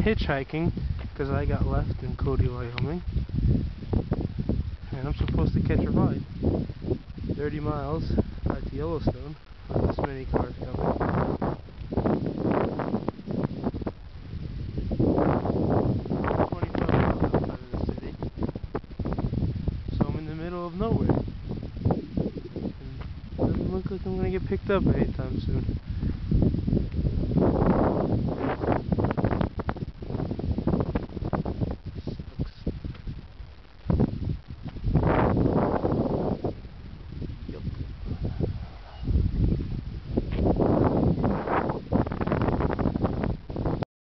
hitchhiking because I got left in Cody, Wyoming. And I'm supposed to catch a ride. 30 miles out to Yellowstone with this many cars coming. So I'm in the middle of nowhere. And doesn't look like I'm gonna get picked up anytime soon.